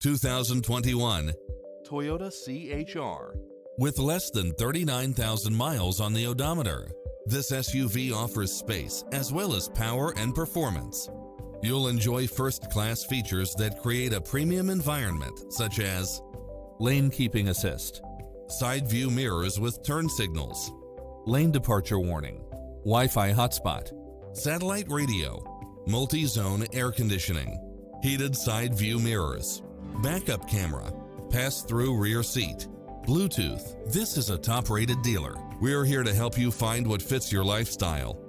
2021 Toyota CHR. with less than 39,000 miles on the odometer. This SUV offers space as well as power and performance. You'll enjoy first-class features that create a premium environment such as lane keeping assist, side view mirrors with turn signals, lane departure warning, Wi-Fi hotspot, satellite radio, multi-zone air conditioning, heated side view mirrors, backup camera, pass-through rear seat, Bluetooth. This is a top-rated dealer. We're here to help you find what fits your lifestyle.